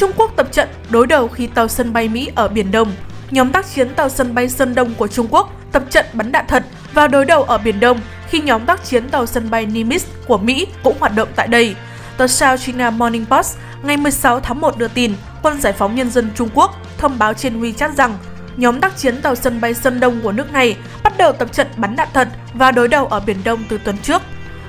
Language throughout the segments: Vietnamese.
Trung Quốc tập trận đối đầu khi tàu sân bay Mỹ ở Biển Đông. Nhóm tác chiến tàu sân bay Sơn Đông của Trung Quốc tập trận bắn đạn thật và đối đầu ở Biển Đông khi nhóm tác chiến tàu sân bay Nimitz của Mỹ cũng hoạt động tại đây. Tờ South China Morning Post ngày 16 tháng 1 đưa tin, Quân Giải phóng Nhân dân Trung Quốc thông báo trên WeChat rằng nhóm tác chiến tàu sân bay Sơn Đông của nước này bắt đầu tập trận bắn đạn thật và đối đầu ở Biển Đông từ tuần trước.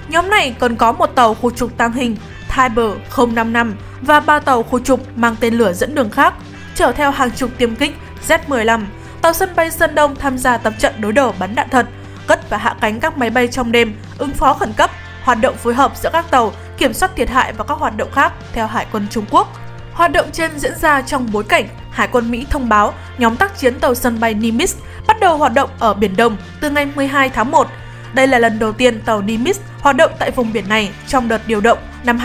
Nhóm này còn có một tàu khu trục tàng hình Tiber 055 và ba tàu khu trục mang tên lửa dẫn đường khác, chở theo hàng chục tiêm kích Z-15. Tàu sân bay Sơn Đông tham gia tập trận đối đầu bắn đạn thật, cất và hạ cánh các máy bay trong đêm, ứng phó khẩn cấp, hoạt động phối hợp giữa các tàu, kiểm soát thiệt hại và các hoạt động khác theo Hải quân Trung Quốc. Hoạt động trên diễn ra trong bối cảnh Hải quân Mỹ thông báo nhóm tác chiến tàu sân bay Nimitz bắt đầu hoạt động ở Biển Đông từ ngày 12 tháng 1. Đây là lần đầu tiên tàu Nimitz hoạt động tại vùng biển này trong đợt điều động năm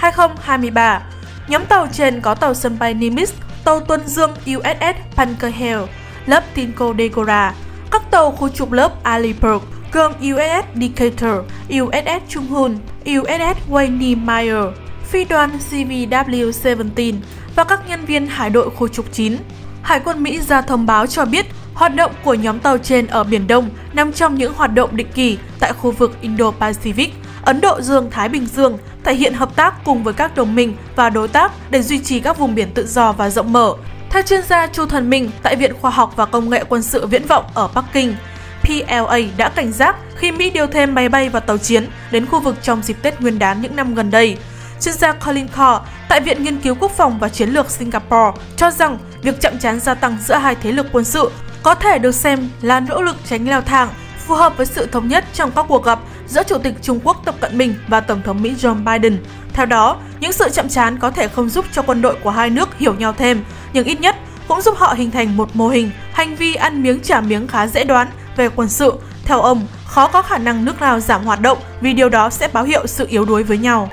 2022-2023. Nhóm tàu trên có tàu sân bay Nimitz, tàu tuần dương USS Pankerhel, lớp Tinko Degora, các tàu khu trục lớp Aliberg, gồm USS Decatur, USS Chung Hun, USS Wayne Meyer, phi đoàn CVW-17 và các nhân viên hải đội khu trục 9. Hải quân Mỹ ra thông báo cho biết hoạt động của nhóm tàu trên ở Biển Đông nằm trong những hoạt động định kỳ tại khu vực Indo-Pacific, Ấn Độ Dương-Thái Bình Dương, thể hiện hợp tác cùng với các đồng minh và đối tác để duy trì các vùng biển tự do và rộng mở. Theo chuyên gia Chu Thần Minh tại Viện Khoa học và Công nghệ Quân sự Viễn vọng ở Bắc Kinh, PLA đã cảnh giác khi Mỹ điều thêm máy bay và tàu chiến đến khu vực trong dịp Tết Nguyên đán những năm gần đây. Chuyên gia Colin Carr tại Viện Nghiên cứu Quốc phòng và Chiến lược Singapore cho rằng việc chậm chán gia tăng giữa hai thế lực quân sự có thể được xem là nỗ lực tránh leo thang phù hợp với sự thống nhất trong các cuộc gặp giữa Chủ tịch Trung Quốc Tập Cận Bình và Tổng thống Mỹ Joe Biden. Theo đó, những sự chậm chán có thể không giúp cho quân đội của hai nước hiểu nhau thêm, nhưng ít nhất cũng giúp họ hình thành một mô hình, hành vi ăn miếng trả miếng khá dễ đoán về quân sự. Theo ông, khó có khả năng nước nào giảm hoạt động vì điều đó sẽ báo hiệu sự yếu đuối với nhau.